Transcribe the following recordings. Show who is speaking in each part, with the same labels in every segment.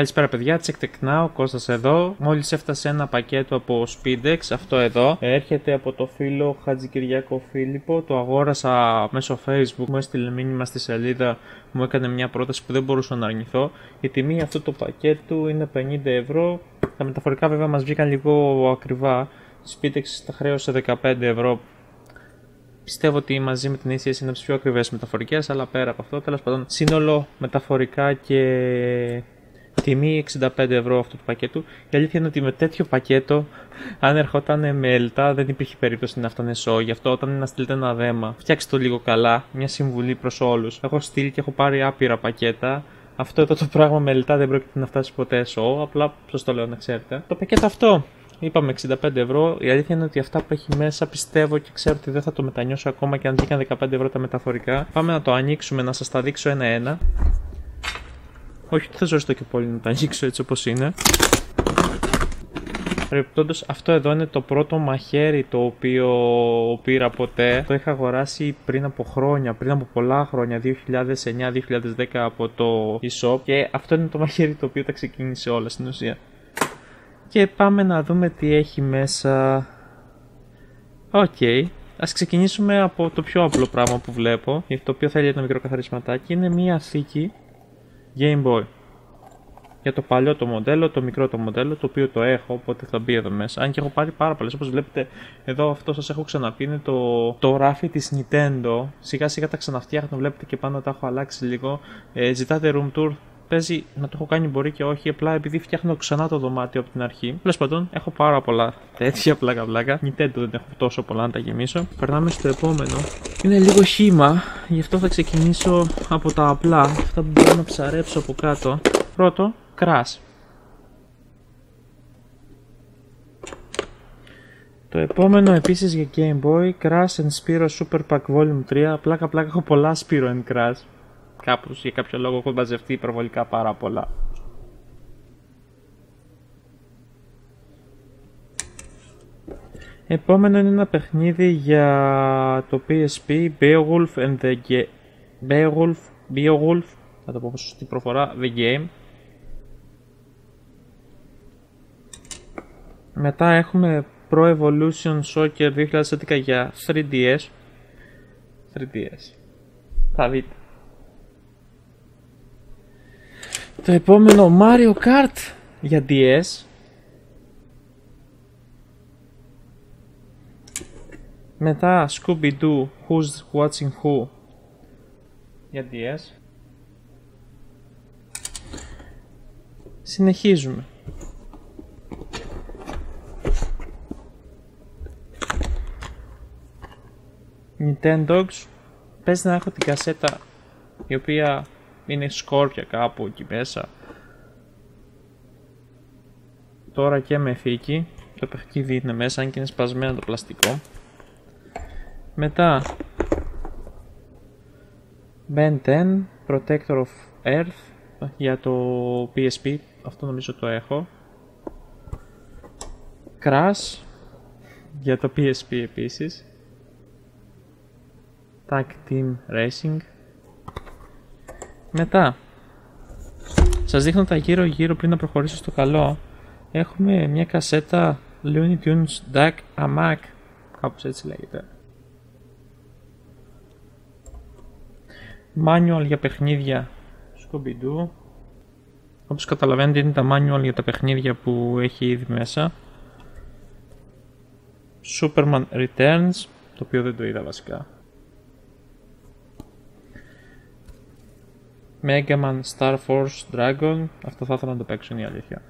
Speaker 1: Καλησπέρα παιδιά, check now, Κώστας εδώ. Μόλις έφτασε ένα πακέτο από Speedex, αυτό εδώ. Έρχεται από το φίλο Χατζικυριάκο Φίλιππο. Το αγόρασα μέσω facebook, μου έστειλε μήνυμα στη σελίδα, μου έκανε μια πρόταση που δεν μπορούσα να αρνηθώ. Η τιμή αυτού του πακέτου είναι 50 ευρώ. Τα μεταφορικά βέβαια μας βγήκαν λίγο ακριβά. Speedex τα χρέωσε 15 ευρώ Πιστεύω ότι μαζί με την ACS είναι από τις πιο ακριβές μεταφορικές, αλλά πέρα από αυτό, τέλος πάντων, σύνολο μεταφορικά και τιμή 65 ευρώ αυτού του πακέτου. Η αλήθεια είναι ότι με τέτοιο πακέτο, αν ερχόταν με ελτά, δεν υπήρχε περίπτωση να φτάνε σο. Γι' αυτό, όταν να στείλετε ένα δέμα, φτιάξτε το λίγο καλά. Μια συμβουλή προς όλους. Έχω στείλει και έχω πάρει άπειρα πακέτα. Αυτό εδώ το πράγμα με ελτά δεν πρόκειται να φτάσει ποτέ σο. Απλά σα το λέω να ξέρετε. Το πακέτο αυτό Είπαμε 65 ευρώ. Η αλήθεια είναι ότι αυτά που έχει μέσα πιστεύω και ξέρω ότι δεν θα το μετανιώσω ακόμα και αν βγήκαν 15 ευρώ τα μεταφορικά. Πάμε να το ανοίξουμε να σας τα δείξω ένα-ένα. Όχι ότι θα ζοριστώ και πολύ να τα ανοίξω έτσι όπως είναι. Περιπτόντω, αυτό εδώ είναι το πρώτο μαχαίρι το οποίο πήρα ποτέ. Το είχα αγοράσει πριν από χρόνια, πριν από πολλά χρόνια, 2009-2010 από το eShop. Και αυτό είναι το μαχαίρι το οποίο τα ξεκίνησε όλα στην ουσία. Και πάμε να δούμε τι έχει μέσα. OK. Okay. Ας ξεκινήσουμε από το πιο απλό πράγμα που βλέπω, το οποίο θέλει ένα μικρό καθαρισματάκι. Είναι μία θήκη Game Boy. Για το παλιό το μοντέλο, το μικρό το μοντέλο, το οποίο το έχω, οπότε θα μπει εδώ μέσα. Αν και έχω πάρει πάρα πολλές. Όπως βλέπετε, εδώ αυτό σας έχω ξαναπεί είναι το, το ράφι της Nintendo. Σιγά σιγά τα ξαναφτιάχνω, βλέπετε και πάνω τα έχω αλλάξει λίγο. Ε, ζητάτε room tour, παίζει να το έχω κάνει μπορεί και όχι, απλά επειδή φτιάχνω ξανά το δωμάτιο από την αρχή. Τέλος πάντων, έχω πάρα πολλά τέτοια πλάκα πλάκα. Nintendo δεν έχω τόσο πολλά να τα γεμίσω. Περνάμε στο επόμενο. Είναι λίγο χήμα, γι' αυτό θα ξεκινήσω από τα απλά, αυτά που μπορώ να ψαρέψω από κάτω. Πρώτο, Crash. Το επόμενο επίσης για Game Boy, Crash and Spyro Super Pack Volume 3. Πλάκα πλάκα έχω πολλά Spyro and Crash κάπως για κάποιο λόγο έχω μαζευτεί υπερβολικά πάρα πολλά. Επόμενο είναι ένα παιχνίδι για το PSP Beowulf and the Game Beowulf, Beowulf, θα το πω σωστή προφορά, The Game. Μετά έχουμε Pro Evolution Soccer 2011 για 3DS. 3DS. Θα δείτε. Το επόμενο Mario Kart για DS. Μετά Scooby-Doo Who's Watching Who για DS. Συνεχίζουμε. Nintendogs. Πες να έχω την κασέτα η οποία είναι σκόρπια κάπου εκεί μέσα. Τώρα και με θήκη. Το παιχνίδι είναι μέσα, αν και είναι σπασμένο το πλαστικό. Μετά Ben 10 Protector of Earth για το PSP. Αυτό νομίζω το έχω. Crash για το PSP επίσης. Tag Team Racing μετά, σας δείχνω τα γύρω γύρω πριν να προχωρήσω στο καλό. Έχουμε μια κασέτα Looney Tunes Duck Amak, κάπως έτσι λέγεται. Manual για παιχνίδια Scooby-Doo. Όπως καταλαβαίνετε είναι τα manual για τα παιχνίδια που έχει ήδη μέσα. Superman Returns, το οποίο δεν το είδα βασικά. Mega Man Star Force Dragon. Αυτό θα ήθελα να το παίξω είναι η αλήθεια.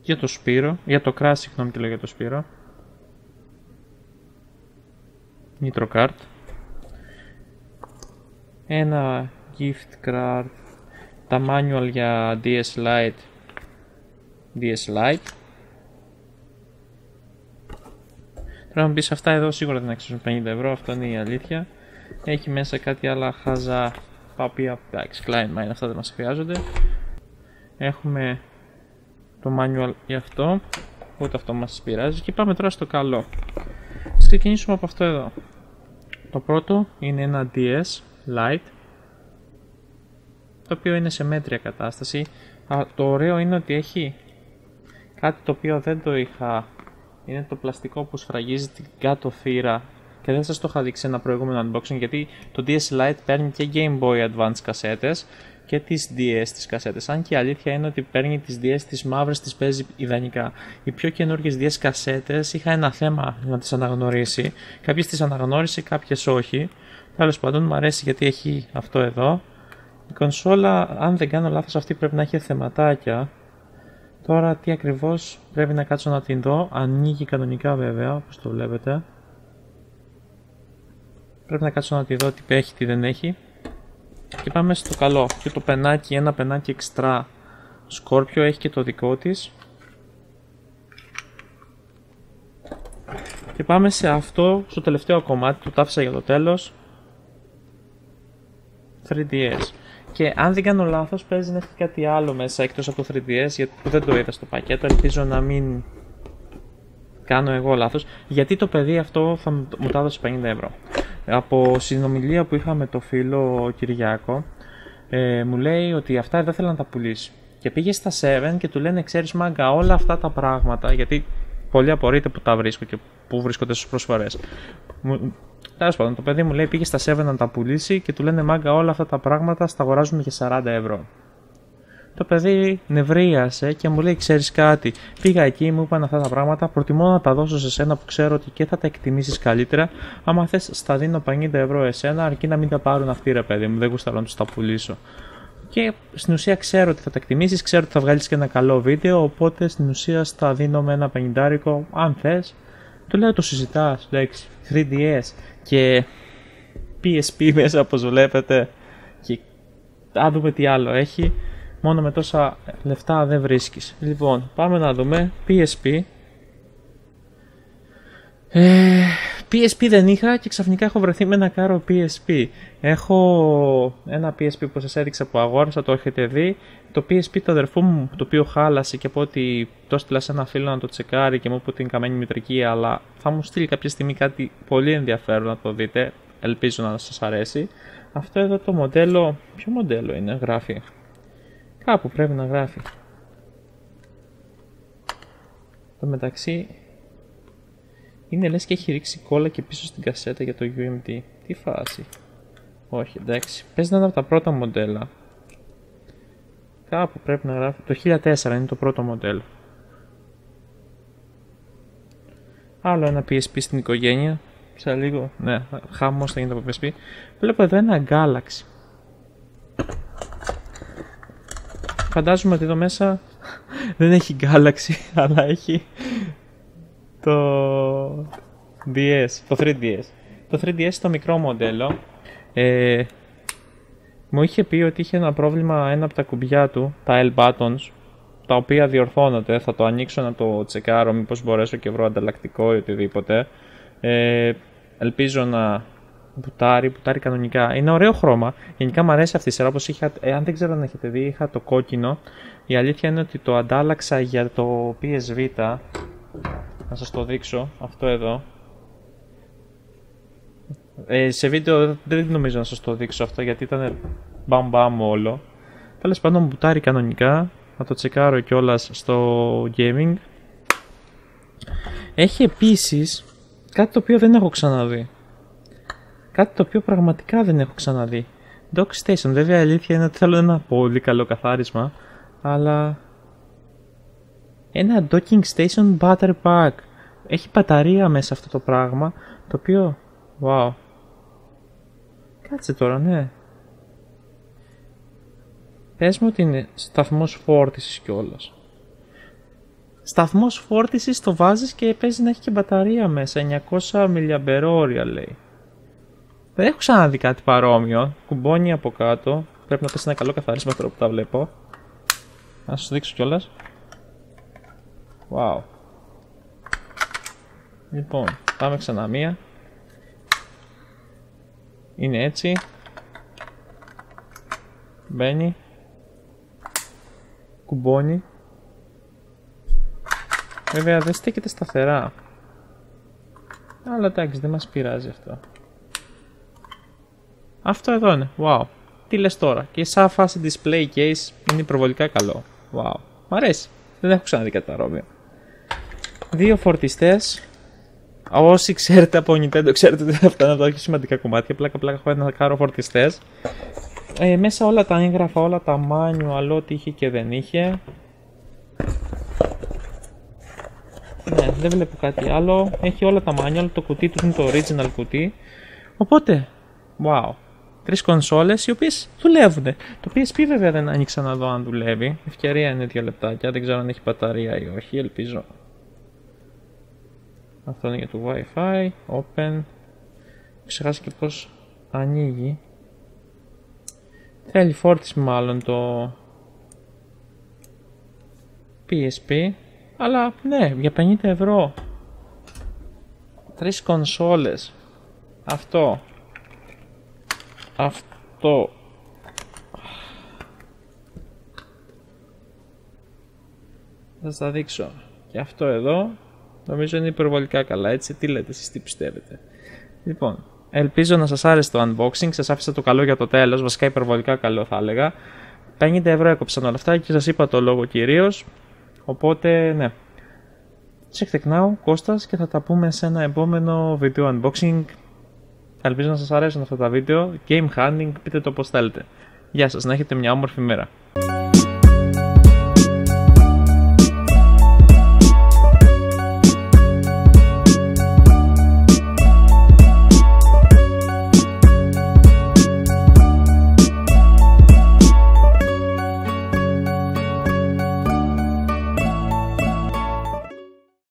Speaker 1: Για το Σπύρο, για το Crash, συγγνώμη τι λέω για το Σπύρο. Nitro Kart. Ένα gift card. Τα manual για DS Lite. DS Lite. Τώρα να μου πεις αυτά εδώ σίγουρα δεν αξίζουν 50 ευρώ, αυτό είναι η αλήθεια. Έχει μέσα κάτι άλλα χαζά τα οποία εντάξει, Klein αυτά δεν μας χρειάζονται. Έχουμε το manual για αυτό, ούτε αυτό μας πειράζει και πάμε τώρα στο καλό. ξεκινήσουμε από αυτό εδώ. Το πρώτο είναι ένα DS Lite το οποίο είναι σε μέτρια κατάσταση. το ωραίο είναι ότι έχει κάτι το οποίο δεν το είχα είναι το πλαστικό που σφραγίζει την κάτω θύρα και δεν σας το είχα δείξει ένα προηγούμενο unboxing γιατί το DS Lite παίρνει και Game Boy Advance κασέτες και τις DS τις κασέτες. Αν και η αλήθεια είναι ότι παίρνει τις DS τις μαύρες τις παίζει ιδανικά. Οι πιο καινούργιες DS κασέτες είχα ένα θέμα να τις αναγνωρίσει. Κάποιες τις αναγνώρισε, κάποιες όχι. Τέλος πάντων μου αρέσει γιατί έχει αυτό εδώ. Η κονσόλα, αν δεν κάνω λάθος, αυτή πρέπει να έχει θεματάκια. Τώρα τι ακριβώς πρέπει να κάτσω να την δω. Ανοίγει κανονικά βέβαια, όπως το βλέπετε. Πρέπει να κάτσω να τη δω τι έχει, τι δεν έχει. Και πάμε στο καλό. Και το πενάκι, ένα πενάκι εξτρά σκόρπιο έχει και το δικό της. Και πάμε σε αυτό, στο τελευταίο κομμάτι, το τάφησα για το τέλος. 3DS. Και αν δεν κάνω λάθος παίζει να έχει κάτι άλλο μέσα εκτός από το 3DS γιατί δεν το είδα στο πακέτο, ελπίζω να μην κάνω εγώ λάθος γιατί το παιδί αυτό θα μου το έδωσε 50 ευρώ. Από συνομιλία που είχα με το φίλο Κυριάκο ε, μου λέει ότι αυτά δεν θέλω να τα πουλήσει. Και πήγε στα 7 και του λένε ξέρεις μάγκα όλα αυτά τα πράγματα γιατί πολλοί απορείτε που τα βρίσκω και που βρίσκονται στις προσφορές. Τέλος πάντων, το παιδί μου λέει πήγε στα 7 να τα πουλήσει και του λένε μάγκα όλα αυτά τα πράγματα στα αγοράζουμε για 40 ευρώ. Το παιδί νευρίασε και μου λέει: Ξέρεις κάτι, πήγα εκεί, μου είπαν αυτά τα πράγματα. Προτιμώ να τα δώσω σε σένα που ξέρω ότι και θα τα εκτιμήσεις καλύτερα. Άμα θες, στα δίνω 50 ευρώ εσένα, αρκεί να μην τα πάρουν αυτοί, ρε παιδί μου. Δεν γουσταρώ να τους τα πουλήσω. Και στην ουσία ξέρω ότι θα τα εκτιμήσεις, ξέρω ότι θα βγάλεις και ένα καλό βίντεο. Οπότε στην ουσία στα δίνω με ένα πενιντάρικο, αν θες. Του λέω: Το συζητάς, λέξει 3DS και PSP μέσα όπως βλέπετε και θα δούμε τι άλλο έχει μόνο με τόσα λεφτά δεν βρίσκεις λοιπόν πάμε να δούμε PSP ες, PSP δεν είχα και ξαφνικά έχω βρεθεί με ένα κάρο PSP. Έχω ένα PSP που σας έδειξα που αγόρασα, το έχετε δει. Το PSP το αδερφού μου, το οποίο χάλασε και από ότι το έστειλα σε ένα φίλο να το τσεκάρει και μου είπε ότι είναι καμένη μητρική, αλλά θα μου στείλει κάποια στιγμή κάτι πολύ ενδιαφέρον να το δείτε. Ελπίζω να σας αρέσει. Αυτό εδώ το μοντέλο, ποιο μοντέλο είναι, γράφει. Κάπου πρέπει να γράφει. Το μεταξύ είναι λες και έχει ρίξει κόλλα και πίσω στην κασέτα για το UMD. Τι φάση. Όχι, εντάξει. Πες να είναι από τα πρώτα μοντέλα. Κάπου πρέπει να γράφει. Το 1004 είναι το πρώτο μοντέλο. Άλλο ένα PSP στην οικογένεια. Σε λίγο, ναι, χάμος θα γίνεται από PSP. Βλέπω εδώ ένα Galaxy. Φαντάζομαι ότι εδώ μέσα δεν έχει Galaxy, αλλά έχει το DS, το 3DS. Το 3DS το μικρό μοντέλο ε, μου είχε πει ότι είχε ένα πρόβλημα ένα από τα κουμπιά του, τα L buttons, τα οποία διορθώνονται. Θα το ανοίξω να το τσεκάρω, μήπως μπορέσω και βρω ανταλλακτικό ή οτιδήποτε. Ε, ελπίζω να μπουτάρει, μπουτάρει κανονικά. Είναι ωραίο χρώμα. Γενικά μου αρέσει αυτή η σειρά. Όπως είχα, ε, αν δεν ξέρω αν έχετε δει, είχα το κόκκινο. Η αλήθεια είναι ότι το αντάλλαξα για το PSV να σας το δείξω αυτό εδώ ε, σε βίντεο δεν νομίζω να σας το δείξω αυτό γιατί ήταν μπαμ μπαμ όλο Τέλος πάντων μπουτάρει κανονικά θα το τσεκάρω κιόλας στο gaming έχει επίσης κάτι το οποίο δεν έχω ξαναδεί κάτι το οποίο πραγματικά δεν έχω ξαναδεί Dock Station βέβαια η αλήθεια είναι ότι θέλω ένα πολύ καλό καθάρισμα αλλά ένα docking station battery pack. Έχει μπαταρία μέσα αυτό το πράγμα, το οποίο, wow. Κάτσε τώρα, ναι. Πες μου ότι είναι σταθμός φόρτισης κιόλας. Σταθμός φόρτισης το βάζεις και παίζει να έχει και μπαταρία μέσα, 900 mAh λέει. Δεν έχω ξαναδεί κάτι παρόμοιο. Κουμπώνει από κάτω. Πρέπει να πέσει ένα καλό καθαρίσμα τώρα που τα βλέπω. Να σου δείξω κιόλας. Wow. Λοιπόν, πάμε ξανά μία. Είναι έτσι. Μπαίνει. Κουμπώνει. Βέβαια δεν στέκεται σταθερά. Αλλά εντάξει, δεν μας πειράζει αυτό. Αυτό εδώ είναι. Wow. Τι λες τώρα. Και σαν φάση display case είναι προβολικά καλό. Wow. Μ' αρέσει. Δεν έχω ξαναδεί κάτι παρόμοιο. Δύο φορτιστές. Όσοι ξέρετε από Nintendo, ξέρετε ότι αυτά είναι τα πιο σημαντικά κομμάτια. Πλάκα πλάκα έχω ένα κάρο φορτιστές. Ε, μέσα όλα τα έγγραφα, όλα τα manual, ό,τι είχε και δεν είχε. Ναι, δεν βλέπω κάτι άλλο. Έχει όλα τα manual, το κουτί του είναι το original κουτί. Οπότε, wow. Τρει κονσόλες οι οποίες δουλεύουν. Το PSP βέβαια δεν άνοιξα να δω αν δουλεύει. Ευκαιρία είναι δύο λεπτάκια. Δεν ξέρω αν έχει μπαταρία ή όχι. Ελπίζω. Αυτό είναι για το Wi-Fi. Open. Ξεχάσει και πώς ανοίγει. Θέλει φόρτιση μάλλον το PSP. Αλλά ναι, για 50 ευρώ. Τρεις κονσόλες. Αυτό. Αυτό. Θα σας δείξω. Και αυτό εδώ Νομίζω είναι υπερβολικά καλά, έτσι. Τι λέτε εσείς, τι πιστεύετε. Λοιπόν, ελπίζω να σας άρεσε το unboxing. Σας άφησα το καλό για το τέλος, βασικά υπερβολικά καλό θα έλεγα. 50 ευρώ έκοψαν όλα αυτά και σας είπα το λόγο κυρίως. Οπότε, ναι. Check the now, Κώστας και θα τα πούμε σε ένα επόμενο βίντεο unboxing. Ελπίζω να σας αρέσουν αυτά τα βίντεο. Game hunting, πείτε το πώς θέλετε. Γεια σας, να έχετε μια όμορφη μέρα.